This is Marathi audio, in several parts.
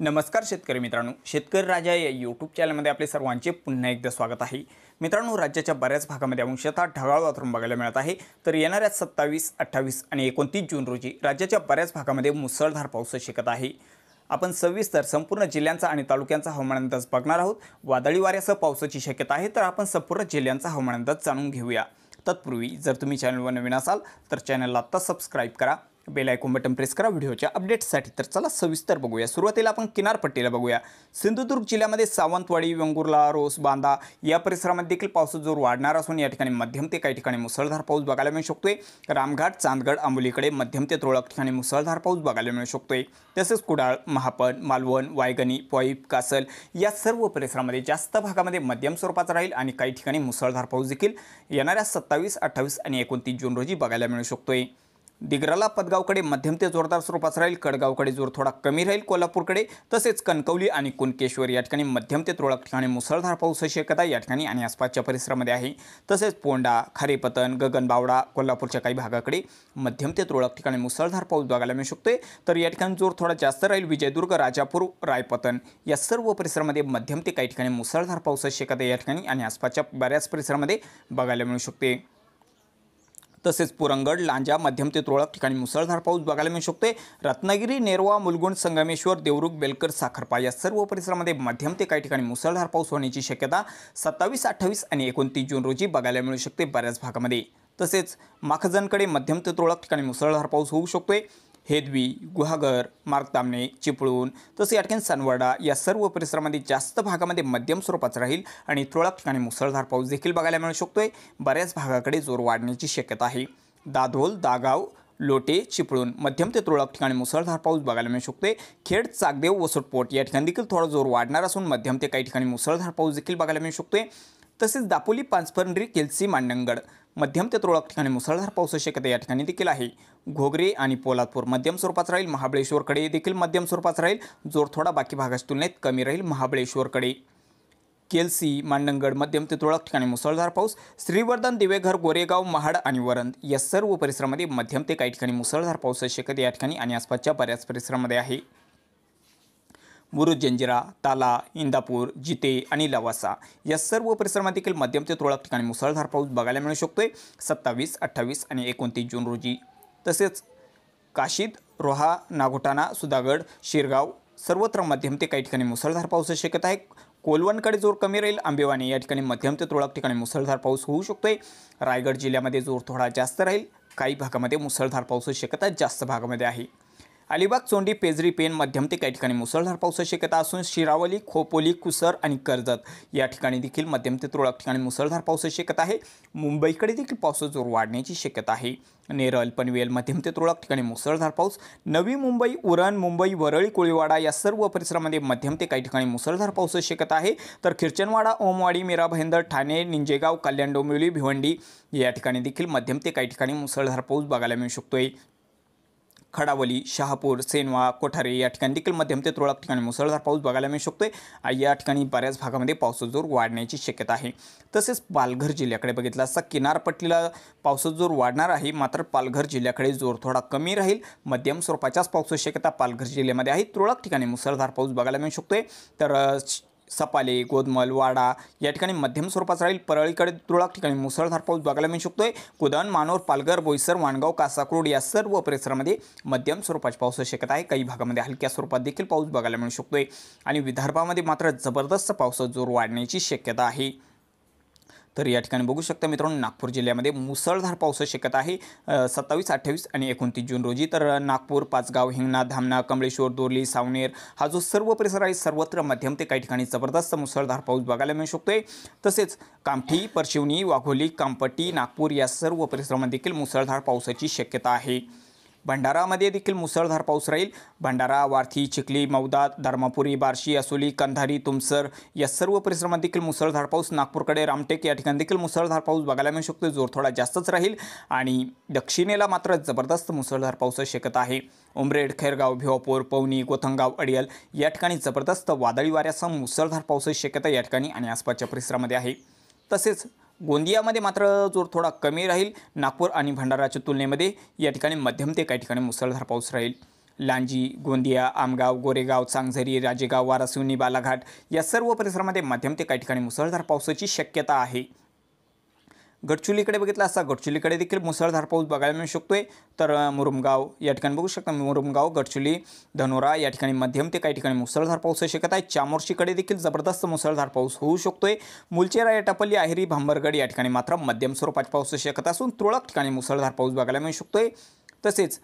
नमस्कार शेतकरी मित्रांनो. शेतकरी राजा या यूट्यूब चॅनलमध्ये आपले सर्वांचे पुन्हा एकदा स्वागत आहे. मित्रांनो राज्याच्या बऱ्याच भागामध्ये अंशतः ढगाळ वातावरण बघायला मिळत आहे. तर येणाऱ्या सत्तावीस अठ्ठावीस आणि एकोणतीस जून रोजी राज्याच्या बऱ्याच भागामध्ये मुसळधार पाऊस शिकत आहे. आपण सविस्तर संपूर्ण जिल्ह्यांचा आणि तालुक्यांचा हवामान अंदाज बघणार आहोत. वादळी वाऱ्यासह पावसाची शक्यता आहे तर आपण संपूर्ण जिल्ह्यांचा हवामान अंदाज जाणून घेऊया. तत्पूर्वी जर तुम्ही चॅनलवर नवीन असाल तर चॅनलला आत्ता सबस्क्राईब करा. बेल आयकॉन बटन प्रेस करा. व्हिडिओच्या अपडेट्ससाठी तर चला सविस्तर बघूया. सुरुवातीला आपण किनारपट्टीला बघूया. सिंधुदुर्ग जिल्ह्यामध्ये सावंतवाडी वेंगुर्ला रोस बांदा या परिसरामध्ये देखील पावसाचा जोर वाढणार असून या ठिकाणी मध्यम ते काही ठिकाणी मुसळधार पाऊस बघायला मिळू शकतोय. रामघाट चांदगड आंबोलीकडे मध्यम ते तुरळक ठिकाणी मुसळधार पाऊस बघायला मिळू शकतोय. तसेच कुडाळ महापण मालवण वायगणी पॉईप कासल या सर्व परिसरामध्ये जास्त भागामध्ये मध्यम स्वरूपाचा राहील आणि काही ठिकाणी मुसळधार पाऊस देखील येणाऱ्या सत्तावीस अठ्ठावीस आणि एकोणतीस जून रोजी बघायला मिळू शकतोय. दिग्रला पदगावकडे मध्यम ते जोरदार स्वरूपाचा राहील. कडगावकडे जोर थोडा कमी राहील. कोल्हापूरकडे तसेच कणकवली आणि कुणकेश्वर या ठिकाणी मध्यम ते तुरळक ठिकाणी मुसळधार पाऊस शक्यता या ठिकाणी आणि आसपासच्या परिसरामध्ये आहे. तसेच पोंडा खारेपतन गगनबावडा कोल्हापूरच्या काही भागाकडे मध्यम ते तुरळक ठिकाणी मुसळधार पाऊस बघायला मिळू शकतोय तर या ठिकाणी जोर थोडा जास्त राहील. विजयदुर्ग राजापूर रायपतन या सर्व परिसरामध्ये मध्यम ते काही ठिकाणी मुसळधार पाऊस शक्यता या ठिकाणी आणि आसपासच्या बऱ्याच परिसरामध्ये बघायला मिळू शकते. तसेच पुरंगड लांजा मध्यम ते तुरळक ठिकाणी मुसळधार पाऊस बघायला मिळू शकतोय. रत्नागिरी नेरवा मुलगुंड संगमेश्वर देवरुख बेलकर साखरपा या सर्व परिसरामध्ये मध्यम ते काही ठिकाणी मुसळधार पाऊस होण्याची शक्यता सत्तावीस अठ्ठावीस आणि एकोणतीस जून रोजी बघायला मिळू शकते बऱ्याच भागामध्ये. तसेच माखजनकडे मध्यम ते तुरळक ठिकाणी मुसळधार पाऊस होऊ शकतोय. हेदवी गुहागर मार्गतामणे चिपळूण तसे याठिकाणी सनवाडा या सर्व परिसरामध्ये जास्त भागामध्ये मध्यम स्वरूपाचं राहील आणि तुरळक ठिकाणी मुसळधार पाऊस देखील बघायला मिळू शकतोय. बऱ्याच भागाकडे जोर वाढण्याची शक्यता आहे. दादोल दागाव लोटे चिपळूण मध्यम ते तुरळक ठिकाणी मुसळधार पाऊस बघायला मिळू शकतोय. खेड चाकदेव वसटपोट या ठिकाणी देखील थोडा जोर वाढणार असून मध्यम ते काही ठिकाणी मुसळधार पाऊस देखील बघायला मिळू शकतोय. तसेच दापोली पाचपंढरी केलसी मांडणगड मध्यम ते तुरळक ठिकाणी मुसळधार पाऊस शक्यता या ठिकाणी देखील आहे. घोगरे आणि पोलादपूर मध्यम स्वरूपात राहील. महाबळेश्वरकडे देखील मध्यम स्वरूपात राहील. जोर थोडा बाकी भागाच्या तुलनेत कमी राहील महाबळेश्वरकडे. केलसी मांडणगड मध्यम ते तुरळक ठिकाणी मुसळधार पाऊस. श्रीवर्धन दिवेघर गोरेगाव महाड आणि वरंद या सर्व परिसरामध्ये मध्यम ते काही ठिकाणी मुसळधार पाऊस शक्यता या ठिकाणी आणि आसपासच्या बऱ्याच परिसरामध्ये आहे. मुरुजंजिरा ताला इंदापूर जिते आणि लवासा या सर्व परिसरामध्ये देखील मध्यम ते तुरळक ठिकाणी मुसळधार पाऊस बघायला मिळू शकतोय. सत्तावीस अठ्ठावीस आणि एकोणतीस जून रोजी. तसेच काशीद रोहा नागोठाणा सुधागड शिरगाव सर्वत्र मध्यम ते काही ठिकाणी मुसळधार पाऊस शक्यता आहे. कोलवणकडे जोर कमी राहील. आंबेवाणी या ठिकाणी मध्यम ते तुरळक ठिकाणी मुसळधार पाऊस होऊ शकतोय. रायगड जिल्ह्यामध्ये जोर थोडा जास्त राहील. काही भागामध्ये मुसळधार पाऊस शक्यता जास्त भागामध्ये आहे. अलिबाग चोंडी पेजरी पेन मध्यम ते काही ठिकाणी मुसळधार पावसाची शक्यता असून शिरावली खोपोली कुसर आणि कर्जत या ठिकाणी देखील मध्यम ते तुरळक ठिकाणी मुसळधार पावसाची शक्यता आहे. मुंबईकडे देखील पावसाचा जोर वाढण्याची शक्यता आहे. नेरळ पनवेल मध्यम ते तुरळक ठिकाणी मुसळधार पाऊस. नवी मुंबई उरण मुंबई वरळी कोळीवाडा या सर्व परिसरामध्ये मध्यम ते काही ठिकाणी मुसळधार पावसाची शक्यता आहे. तर खिरचनवाडा ओमवाडी मीरा भाईंदर ठाणे निंजेगाव कल्याण डोंबिवली भिवंडी या ठिकाणी देखील मध्यम ते काही ठिकाणी मुसळधार पाऊस बघायला मिळू शकतोय. खडावली शहापूर सेनवा कोठारे या ठिकाणी देखील मध्यम ते तुरळक ठिकाणी मुसळधार पाऊस बघायला मिळू शकतोय. या ठिकाणी बऱ्याच भागामध्ये पावसाचा जोर वाढण्याची शक्यता आहे. तसेच पालघर जिल्ह्याकडे बघितला असता किनारपट्टीला पावसाचा जोर वाढणार आहे मात्र पालघर जिल्ह्याकडे जोर थोडा कमी राहील. मध्यम स्वरूपाच्याच पावसाची शक्यता पालघर जिल्ह्यामध्ये आहे. तुरळक ठिकाणी मुसळधार पाऊस बघायला मिळू शकतोय. तर सपाले गोदमल वाडा या ठिकाणी मध्यम स्वरूपाचा राहील. परळीकडे तुरळक ठिकाणी मुसळधार पाऊस बघायला मिळू शकतोय. कुदन मानोर पालघर बोईसर वाणगाव कासाक्रोड या सर्व परिसरामध्ये मध्यम स्वरूपाची पाऊस शक्यता आहे. काही भागामध्ये हलक्या स्वरूपात देखील पाऊस बघायला मिळू शकतोय. आणि विदर्भामध्ये मात्र जबरदस्त पावसाचा जोर वाढण्याची शक्यता आहे. तर या ठिकाणी बघू शकता मित्रांनो नागपूर जिल्ह्यामध्ये मुसळधार पावसाची शक्यता आहे. सत्तावीस अठ्ठावीस आणि एकोणतीस जून रोजी. तर नागपूर पाचगाव हिंगणा धामणा कमळेश्वर दोर्ली सावनेर हा जो सर्व परिसर आहे सर्वत्र मध्यम ते काही ठिकाणी जबरदस्त मुसळधार पाऊस बघायला मिळू शकतोय. तसेच कामठी परशिवनी वाघोली कामपट्टी नागपूर या सर्व परिसरामध्ये देखील मुसळधार पावसाची शक्यता आहे. भंडारामध्ये देखील मुसळधार पाऊस राहील. भंडारा वार्थी चिखली मौदा धर्मापुरी बार्शी असोली कंधारी तुमसर या सर्व परिसरामध्ये देखील मुसळधार पाऊस. नागपूरकडे रामटेक या ठिकाणी देखील मुसळधार पाऊस बघायला मिळू शकतो. जोर थोडा जास्तच राहील आणि दक्षिणेला मात्र जबरदस्त मुसळधार पाऊस शक्यता आहे. उमरेड खैरगाव भिवापूर पवनी गोथंगाव अडियल या ठिकाणी जबरदस्त वादळी वाऱ्यासह मुसळधार पावसाची शक्यता या ठिकाणी आणि आसपासच्या परिसरामध्ये आहे. तसेच गोंदियामध्ये मात्र जोर थोडा कमी राहील. नागपूर आणि भंडाराच्या तुलनेमध्ये या ठिकाणी मध्यम ते काही ठिकाणी मुसळधार पाऊस राहील. लांजी गोंदिया आमगाव गोरेगाव चांगझरी राजेगाव वारासिवनी बालाघाट या सर्व परिसरामध्ये मध्यम ते काही ठिकाणी मुसळधार पावसाची शक्यता आहे. गडचुलीकडे बघितला असता गडचुलीकडे देखील मुसळधार पाऊस बघायला मिळू शकतोय. तर मुरुमगाव या ठिकाणी बघू शकता. मुरुमगाव गडचुली धनोरा या ठिकाणी मध्यम ते काही ठिकाणी मुसळधार पाऊस होऊ शकत आहे. चामोर्शीकडे देखील जबरदस्त मुसळधार पाऊस होऊ शकतोय. मुलचेरा या टपल्ली आहेरी भांबरगड या ठिकाणी मात्र मध्यम स्वरूपात पाऊस होऊ शकत असून तुरळक ठिकाणी मुसळधार पाऊस बघायला मिळू शकतोय. तसेच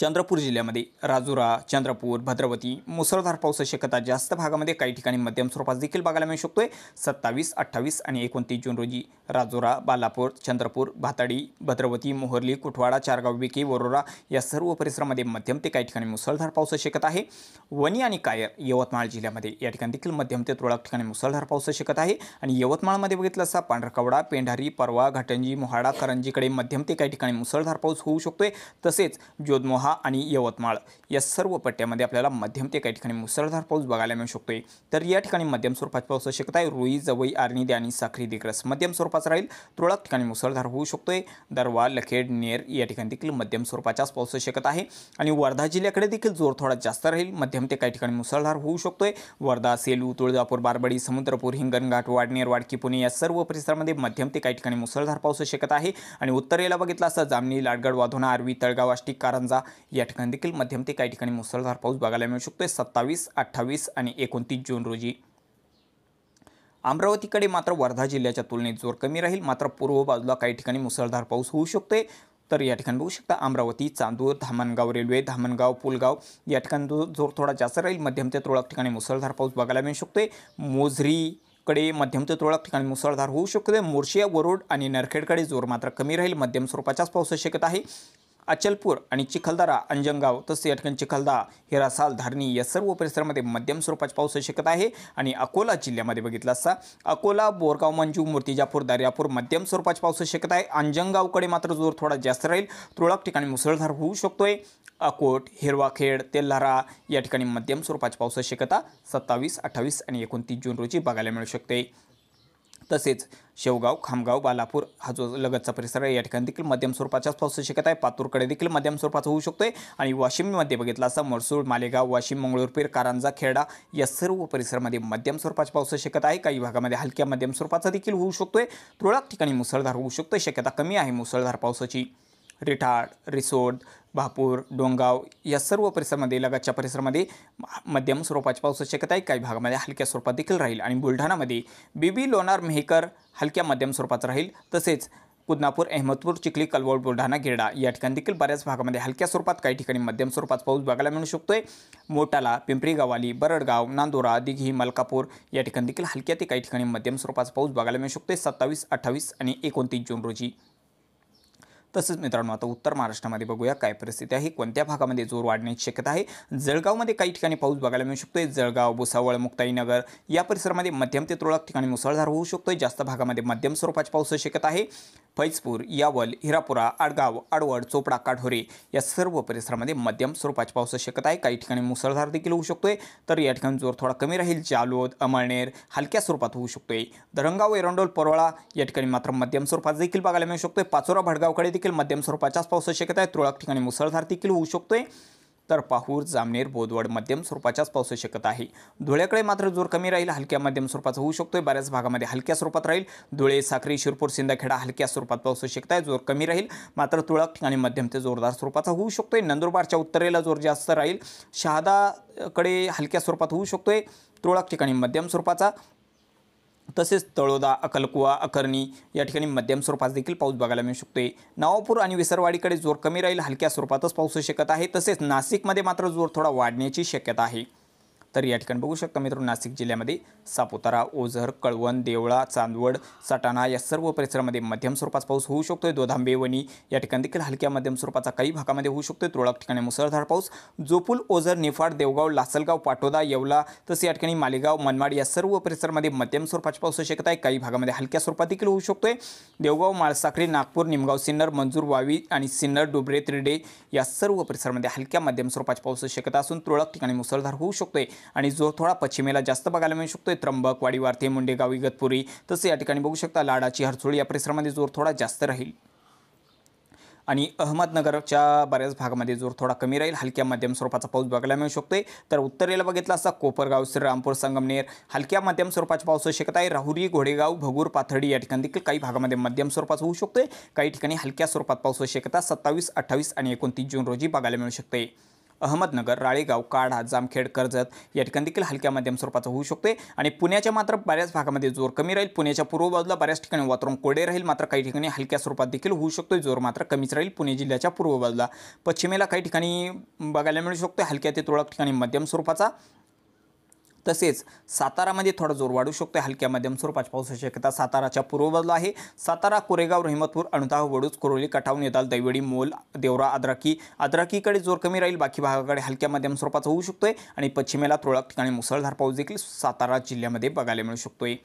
चंद्रपूर जिल्ह्यामध्ये राजुरा चंद्रपूर भद्रवती मुसळधार पावसाची शक्यता जास्त भागामध्ये काही ठिकाणी मध्यम स्वरूपात देखील बघायला मिळू शकतोय. सत्तावीस अठ्ठावीस आणि एकोणतीस जून रोजी राजुरा बालापूर चंद्रपूर भाताडी भद्रवती मोहर्ली कुठवाडा चारगाव विकी वरोरा या सर्व परिसरामध्ये मध्यम ते काही ठिकाणी मुसळधार पावसाची शक्यता आहे. वणी आणि कायर यवतमाळ जिल्ह्यामध्ये या ठिकाणी देखील मध्यम ते तुरळक ठिकाणी मुसळधार पावसाची शक्यता आहे. आणि यवतमाळमध्ये बघितलं असता पांढरकवडा पेंढारी परवा घाटंजी मोहाडा करंजीकडे मध्यम ते काही ठिकाणी मुसळधार पाऊस होऊ शकतोय. तसेच जोधमोहा आणि यवतमाळ. या सर्व पट्ट्यामध्ये आपल्याला मध्यम ते काही ठिकाणी मुसळधार पाऊस बघायला मिळू शकतोय. तर या ठिकाणी मध्यम स्वरूपात पाऊस शक्यता आहे. रुई जवई आर्निदे आणि साखरी दिग्रस मध्यम स्वरूपाचा राहील. तुरळक ठिकाणी मुसळधार होऊ शकतोय. दरवा लखेड नेर या ठिकाणी देखील मध्यम स्वरूपाच्याच पाऊस शक्यता आहे. आणि वर्धा जिल्ह्याकडे देखील जोर थोडा जास्त राहील. मध्यम ते काही ठिकाणी मुसळधार होऊ शकतोय. वर्धा सेलू तुळजापूर बारबडी समुद्रपूर हिंगणघाट वाडनेर वाडकी पुणे या सर्व परिसरामध्ये मध्यम ते काही ठिकाणी मुसळधार पाऊस शक्यता आहे. आणि उत्तरेला बघितलं असता जामणी लाडगड वाधोणा आरवी तळगाव आष्टी कारंजा या ठिकाणी देखील मध्यम ते काही ठिकाणी मुसळधार पाऊस बघायला मिळू शकतोय. सत्तावीस अठ्ठावीस आणि एकोणतीस जून रोजी. अमरावतीकडे मात्र वर्धा जिल्ह्याच्या तुलनेत जोर कमी राहील. मात्र पूर्व बाजूला काही ठिकाणी मुसळधार पाऊस होऊ शकतोय. तर या ठिकाणी बघू शकता अमरावती चांदूर धामणगाव रेल्वे धामणगाव पुलगाव या ठिकाणी जो जोर थोडा जास्त राहील. मध्यम ते तुरळक ठिकाणी मुसळधार पाऊस बघायला मिळू शकतोय. मोझरी कडे मध्यम ते तुरळक ठिकाणी मुसळधार होऊ शकते मोर्शिया वरोड आणि नरखेडकडे जोर मात्र कमी राहील. मध्यम स्वरूपाच्याच पावसाची शक्यता आहे. अचलपूर आणि चिखलदरा अंजनगाव तसे या ठिकाणी चिखलदा हिरासाल धारणी या सर्व परिसरामध्ये मध्यम स्वरूपाची होऊ शक्यता आहे. आणि अकोला जिल्ह्यामध्ये बघितला असता अकोला बोरगाव मंजू मूर्तिजापूर दर्यापूर मध्यम स्वरूपाची होऊ शक्यता आहे. अंजनगावकडे मात्र जोर थोडा जास्त राहील. तुरळक ठिकाणी मुसळधार होऊ शकतोय. अकोट हिरवाखेड तेल्हारा या ठिकाणी मध्यम स्वरूपाची पावसाची शक्यता सत्तावीस अठ्ठावीस आणि एकोणतीस जून रोजी बघायला मिळू शकते. तसेच शेवगाव खामगाव बालापूर हा जो लगतचा परिसर आहे या ठिकाणी देखील मध्यम स्वरूपाच्याच पावसाची शक्यता आहे. पातूरकडे देखील मध्यम स्वरूपाचा होऊ शकतोय. आणि वाशिममध्ये बघितला असता मरसूळ मालेगाव वाशिम मंगळूरपीर कारंजा खेडा या सर्व परिसरामध्ये मध्यम स्वरूपाची पावसाची शक्यता आहे. काही भागामध्ये हलक्या मध्यम स्वरूपाचा देखील होऊ शकतोय. तुरळक ठिकाणी मुसळधार होऊ शकतोय. शक्यता कमी आहे मुसळधार पावसाची. रिठाड रिसोड भापूर डोंगाव या सर्व परिसरामध्ये लगतच्या परिसरामध्ये मध्यम स्वरूपाच्या पावसाची शक्यता आहे. काही भागामध्ये हलक्या स्वरूपात देखील राहील आणि बुलढाणामध्ये बीबी लोणार मेहकर हलक्या मध्यम स्वरूपात राहील. तसेच कुदनापूर अहमदपूर चिखली कलवड बुलढाणा गिरडा या ठिकाणी देखील बऱ्याच भागामध्ये हलक्या स्वरूपात काही ठिकाणी मध्यम स्वरूपात पाऊस बघायला मिळू शकतो आहे मोटाला पिंपरी गावाली बरडगाव नांदोरा दिघी मलकापूर या ठिकाणी देखील हलक्या ते काही ठिकाणी मध्यम स्वरूपाचा पाऊस बघायला मिळू शकतो आहे सत्तावीस अठ्ठावीस आणि एकोणतीस जून रोजी. तसंच मित्रांनो आता उत्तर महाराष्ट्रामध्ये बघूया काय परिस्थिती आहे कोणत्या भागामध्ये जोर वाढण्याची शक्यता आहे? जळगावमध्ये काही ठिकाणी पाऊस बघायला मिळू शकतोय जळगाव भुसावळ मुक्ताईनगर या परिसरामध्ये मध्यम ते तुरळक ठिकाणी मुसळधार होऊ शकतोय जास्त भागामध्ये मध्यम स्वरूपाची पावसाची शक्यता आहे. फैजपूर यावल हिरापुरा आडगाव आडवड चोपडा काढोरे या सर्व परिसरामध्ये मध्यम स्वरूपाची पावसाची शक्यता आहे. काही ठिकाणी मुसळधार देखील होऊ शकतोय तर या ठिकाणी जोर थोडा कमी राहील. जालोद अमळनेर हलक्या स्वरूपात होऊ शकतोय. धरणगाव एरंडोल परोळा या ठिकाणी मात्र मध्यम स्वरूपात देखील बघायला मिळू शकतोय. पाचोरा भडगावकडे देखील मध्यम स्वरूपाच्याच पावसाची शक्यता आहे. तुरळक ठिकाणी मुसळधार देखील होऊ शकतोय. तर पाहूर जामनेर बोदवड मध्यम स्वरूपाच्याच पावसाची शक्यता आहे. धुळ्याकडे मात्र जोर कमी राहील हलक्या मध्यम स्वरूपाचा होऊ शकतोय. बऱ्याच भागामध्ये हलक्या स्वरूपात राहील. धुळे साखरी शिरपूर सिंदखेडा हलक्या स्वरूपात पावसाची शक्यता आहे. जोर कमी राहील. मात्र तुळक ठिकाणी मध्यम ते जोरदार स्वरूपाचा होऊ शकतोय. नंदुरबारच्या उत्तरेला जोर जास्त राहील. शहादाकडे हलक्या स्वरूपात होऊ शकतोय. तुळक ठिकाणी मध्यम स्वरूपाचा. तसेच तळोदा अकलकुवा अकर्णी या ठिकाणी मध्यम स्वरूपात देखील पाऊस बघायला मिळू शकतोय. नवापूर आणि विसरवाडीकडे जोर कमी राहील. हलक्या स्वरूपातच पाऊस होऊ शकत आहे. तसेच नाशिकमध्ये मात्र जोर थोडा वाढण्याची शक्यता आहे. तर या ठिकाणी बघू शकता मित्रांनो नाशिक जिल्ह्यामध्ये सापुतारा ओझर कळवण देवळा चांदवड सटाणा या सर्व परिसरामध्ये मध्यम स्वरूपाचा पाऊस होऊ शकतोय. दोधांबे वणी या ठिकाणी देखील हलक्या मध्यम स्वरूपाचा काही भागामध्ये होऊ शकतोय. तुरळक ठिकाणी मुसळधार पाऊस. जोपूल ओझर निफाड देवगाव लासलगाव पाटोदा येवला तसे या ठिकाणी मालेगाव मनमाड या सर्व परिसरामध्ये मध्यम स्वरूपाची पाऊस शक्यता शकत आहे. काही भागामध्ये हलक्या स्वरूपात देखील होऊ शकतोय. देवगाव माळसाखरी नागपूर निमगाव सिन्नर मंजूर वावी आणि सिन्नर डुबरे त्रिडे या सर्व परिसरामध्ये हलक्या मध्यम स्वरूपाची पाऊस शक्यता असून तुरळक ठिकाणी मुसळधार होऊ शकतोय. आणि जो थोडा पश्चिमेला जास्त बघायला मिळू शकतो त्र्यंबक वाडी मुंडेगाव इगतपुरी तसे या ठिकाणी बघू शकता. लाडाची हरसोळी या परिसरामध्ये जोर थोडा जास्त राहील. आणि अहमदनगरच्या बऱ्याच भागामध्ये जोर थोडा कमी राहील. हलक्या मध्यम स्वरूपाचा पाऊस बघायला मिळू शकतोय. तर उत्तरेला बघितला असता कोपरगाव श्रीरामपूर संगमनेर हलक्या मध्यम स्वरूपाचा पाऊस होऊ शकत आहे. राहुरी घोडेगाव भगूर पाथर्डी या ठिकाणी देखील काही भागामध्ये मध्यम स्वरूपाचा होऊ शकतोय. काही ठिकाणी हलक्या स्वरूपात पाऊस होऊ शकता सत्तावीस अठ्ठावीस आणि एकोणतीस जून रोजी बघायला मिळू शकते अहमदनगर राळेगाव काढा जामखेड कर्जत या ठिकाणी देखील हलक्या मध्यम स्वरूपाचा होऊ शकते आणि पुण्याच्या मात्र बऱ्याच भागामध्ये जोर कमी राहील. पुण्याच्या पूर्व बाजूला बऱ्याच ठिकाणी वातावरण कोरडे राहील. मात्र काही ठिकाणी हलक्या स्वरूपात देखील होऊ शकतो जोर मात्र कमीच राहील पुणे जिल्ह्याच्या पूर्व बाजूला. पश्चिमेला काही ठिकाणी बघायला मिळू शकतो हलक्या ते तुरळक ठिकाणी मध्यम स्वरूपाचा. तसेच सातारामध्ये थोडा जोर वाढू शकतो. हलक्या मध्यम स्वरूपाची पावसाची शक्यता साताराच्या पूर्व बाजूला आहे. सातारा कोरेगाव रहिमतपूर अणुधाव वडूज कुरोली कठाव नेदाल दैवडी मोल देवरा आद्राकी आद्राकीकडे जोर कमी राहील. बाकी भागाकडे हलक्या मध्यम स्वरूपाचा होऊ शकतोय. आणि पश्चिमेला तुरळक ठिकाणी मुसळधार पाऊस देखील सातारा जिल्ह्यामध्ये बघायला मिळू शकतोय.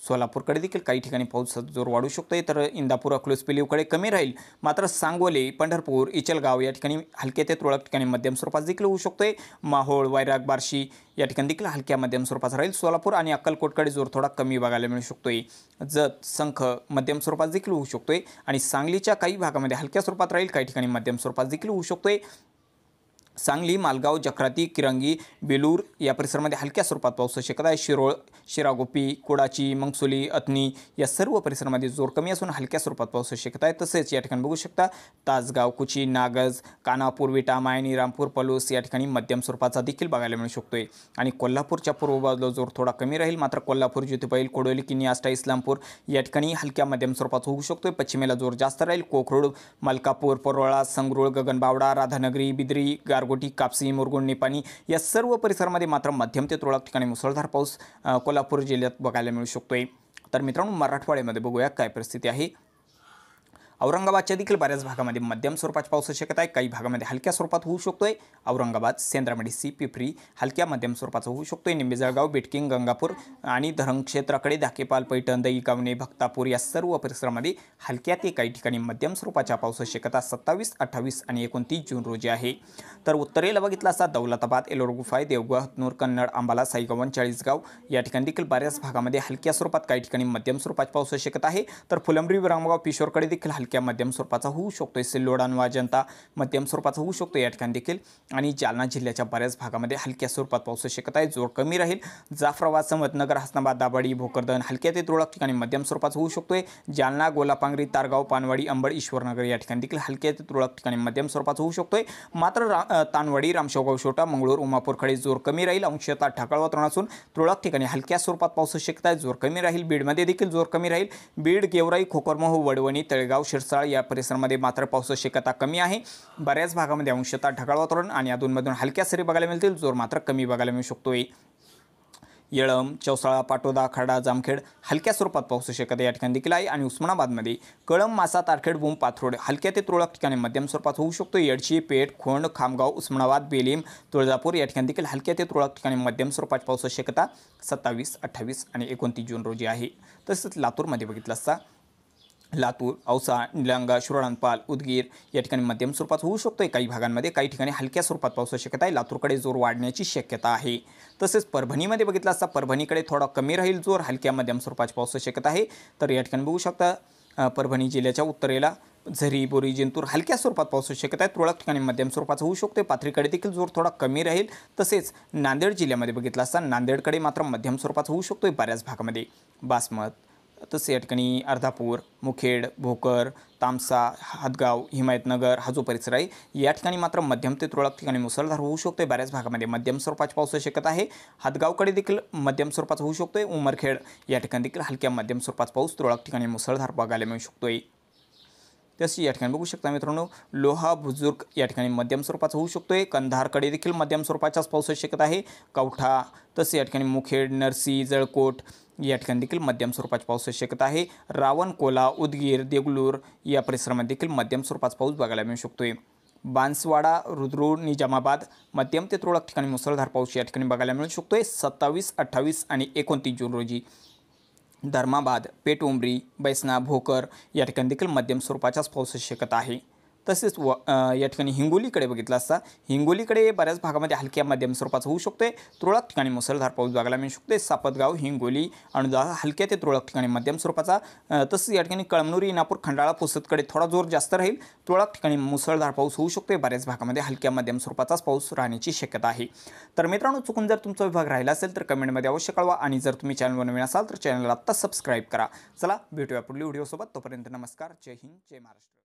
सोलापूरकडे देखील काही ठिकाणी पाऊस जोर वाढू शकतोय तर इंदापूर अकलूज पिलीवकडे कमी राहील. मात्र सांगोले पंढरपूर इचलगाव या ठिकाणी हलक्या ते तुरळक ठिकाणी मध्यम स्वरूपात देखील होऊ शकतोय. माहोळ वैराग बार्शी या ठिकाणी देखील हलक्या मध्यम स्वरूपाचा राहील. सोलापूर आणि अक्कलकोटकडे जोर थोडा कमी बघायला मिळू शकतोय. जत संख मध्यम स्वरूपात देखील होऊ शकतोय आणि सांगलीच्या काही भागामध्ये हलक्या स्वरूपात राहील काही ठिकाणी मध्यम स्वरूपात देखील होऊ शकतोय. सांगली मालगाव जखराती किरंगी बेलूर या परिसरामध्ये हलक्या स्वरूपात पाऊस शक्यता आहे. शिरोळ शिरागोपी कोडाची मंगसुली अथनी या सर्व परिसरामध्ये जोर कमी असून हलक्या स्वरूपात पाऊस शक्यता आहे. तसेच या ठिकाणी बघू शकता तासगाव कुची नागज कानापूर विटा मायनी रामपूर पलूस या ठिकाणी मध्यम स्वरूपाचा देखील बघायला मिळू शकतोय. आणि कोल्हापूरच्या पूर्व बाजूला जोर थोडा कमी राहील मात्र कोल्हापूर ज्योतिबाईल कोडोली किनी आष्टा इस्लामपूर या ठिकाणी हलक्या मध्यम स्वरूपात होऊ शकतोय. पश्चिमेला जोर जास्त राहील कोकरूड मलकापूर परोळा संगरूळ गगनबावडा राधानगरी बिद्री गार गारगोटी कापसी मुरगुण निपाणी या सर्व परिसरामध्ये मात्र मध्यम ते तुरळक ठिकाणी मुसळधार पाऊस कोल्हापूर जिल्ह्यात बघायला मिळू शकतोय. तर मित्रांनो मराठवाड्यामध्ये बघूया काय परिस्थिती आहे. औरंगाबादच्या देखील बऱ्याच भागामध्ये मध्यम स्वरूपाची पाऊस शक्यता आहे. काही भागामध्ये हलक्या स्वरूपात होऊ शकतोय. औरंगाबाद सेंद्रामडी सी पिपरी हलक्या मध्यम स्वरूपाचा होऊ शकतोय. निंबेजळगाव बिटकिंग गंगापूर आणि धरण क्षेत्राकडे धाकेपाल पैठण दहीगावणे भक्तापूर या सर्व परिसरामध्ये हलक्या ते काही ठिकाणी मध्यम स्वरूपाच्या पावसाची शक्यता सत्तावीस अठ्ठावीस आणि एकोणतीस जून रोजी आहे. तर उत्तरेला बघितला असता दौलताबाद एलोरगुफाय देवगाव हतनूर कन्नड अंबाला साईगावन चाळीसगाव या ठिकाणी देखील बऱ्याच भागामध्ये हलक्या स्वरूपात काही ठिकाणी मध्यम स्वरूपाची पावसाची शक्यता आहे. तर फुलंब्री विरामगाव पिशोरकडे देखील हलक्या मध्यम स्वरूपाचा होऊ शकतो सिल्लोड जनता मध्यम स्वरूपाचा होऊ शकतो या ठिकाणी देखील. आणि जालना जिल्ह्याच्या बऱ्याच भागामध्ये हलक्या स्वरूपात पाऊस शक्यता आहे. जोर कमी राहील. जाफराबाद समतनगर हसनाबाद दाबाडी भोकरदन हलक्या ते तुरळक ठिकाणी मध्यम स्वरूपाचा होऊ शकतोय. जालना गोलापांगरी तारगाव पानवाडी अंबड ईश्वरनगर या ठिकाणी देखील हलक्या ते तुरळक ठिकाणी मध्यम स्वरूपाचा होऊ शकतोय. मात्र रा तानवाडी रामशेवगाव छोटा मंगळूर उमापूरकडे जोर कमी राहील. अंशतः ढाकळ वातावरण असून तुरळक ठिकाणी हलक्या स्वरूपात पाऊस शक्यता आहे. जोर कमी राहील. बीडमध्ये देखील जोर कमी राहील. बीड गेवराई खोकरमोह वडवणी तळेगाव शिरसाळ या परिसरामध्ये मात्र पावसाची शक्यता कमी आहे. बऱ्याच भागामध्ये अंशतः ढगाळ वातावरण आणि अधूनमधून हलक्या सरी बघायला मिळतील. जोर मात्र कमी बघायला मिळू शकतोय. येळम चौसाळा पाटोदा खडा जामखेड हलक्या स्वरूपात पाऊस शक्यता या ठिकाणी देखील आहे. आणि उस्मानाबादमध्ये कळम मासा तारखेड बुम पाथरोड हलक्या ते तुरळक ठिकाणी मध्यम स्वरूपात होऊ शकतो. येडशी पेठ खोंड खामगाव उस्मानाबाद बेलीम तुळजापूर या ठिकाणी देखील हलक्या ते तुरळक ठिकाणी मध्यम स्वरूपाची पाऊस शक्यता सत्तावीस अठ्ठावीस आणि एकोणतीस जून रोजी आहे. तसंच लातूरमध्ये बघितलं असता लातूर औसा निलंगा शिरोळांपाल उदगीर या ठिकाणी मध्यम स्वरूपात होऊ शकतो आहे काही भागांमध्ये काही ठिकाणी हलक्या स्वरूपात पावसाची शक्यता आहे. लातूरकडे जोर वाढण्याची शक्यता आहे. तसेच परभणीमध्ये बघितलं असता परभणीकडे थोडा कमी राहील जोर हलक्या मध्यम स्वरूपाची पावसाची शक्यता आहे. तर या ठिकाणी बघू शकता परभणी जिल्ह्याच्या उत्तरेला झरी बोरी जिंतूर हलक्या स्वरूपात पावसाची शक्यता आहे. तुरळक ठिकाणी मध्यम स्वरूपाचा होऊ शकतो पाथरीकडे देखील जोर थोडा कमी राहील. तसेच नांदेड जिल्ह्यामध्ये बघितलं असता नांदेडकडे मात्र मध्यम स्वरूपाचा होऊ शकतो बऱ्याच भागामध्ये. बासमत तसे या ठिकाणी अर्धापूर मुखेड भोकर तामसा हातगाव हिमायतनगर हा जो परिसर आहे या ठिकाणी मात्र मध्यम ते तुरळक ठिकाणी मुसळधार होऊ शकतो बऱ्याच भागामध्ये मध्यम स्वरूपाची पाऊस शक्यता आहे. हातगावकडे देखील मध्यम स्वरूपाचा होऊ शकतो उमरखेड या ठिकाणी देखील हलक्या मध्यम स्वरूपाचा पाऊस तुरळक ठिकाणी मुसळधार बघायला मिळू शकतोय. तशी या ठिकाणी बघू शकता मित्रांनो लोहा बुजुर्ग या ठिकाणी मध्यम स्वरूपाचा होऊ शकतो आहे कंधारकडे देखील मध्यम स्वरूपाच्याच पावसाची शक्यता आहे. कवठा तसे या ठिकाणी मुखेड नरसी जळकोट या ठिकाणी देखील मध्यम स्वरूपाची पावसाची शक्यता आहे. रावणकोला उदगीर देगलूर या परिसरामध्ये देखील मध्यम स्वरूपाचा पाऊस बघायला मिळू शकतोय. बांसवाडा रुद्रू निजामाबाद मध्यम ते तुरळक ठिकाणी मुसळधार पाऊस या ठिकाणी बघायला मिळू शकतो आहे सत्तावीस अठ्ठावीस आणि एकोणतीस जून रोजी धर्माबाद पेटउंबरी बैसना भोकर या ठिकाणी देखील मध्यम स्वरूपाच्याच पाऊस शकत आहे. तसेच व या ठिकाणी हिंगोलीकडे बघितलं असता हिंगोलीकडे बऱ्याच भागामध्ये हलक्या मध्यम स्वरूपाचा होऊ शकतोय तुरळक ठिकाणी मुसळधार पाऊस बघायला मिळू शकते. सापतगाव हिंगोली आणि हलक्या ते तुरळक ठिकाणी मध्यम स्वरूपाचा तसेच या ठिकाणी कळमनुरी नापूर खंडाळा पुसदकडे थोडा जोर जास्त राहील. तुरळक ठिकाणी मुसळधार पाऊस होऊ शकतो. बऱ्याच भागामध्ये हलक्या मध्यम स्वरूपाचाच पाऊस राहण्याची शक्यता आहे. तर मित्रांनो चुकून जर तुमचा विभाग राहिला असेल तर कमेंटमध्ये अवश्य कळवा आणि जर तुम्ही चॅनलवर नवीन असाल तर चॅनलला आत्ता सबस्क्राईब करा. चला भेटूया पुढील व्हिडिओसोबत. तोपर्यंत नमस्कार. जय हिंद जय महाराष्ट्र.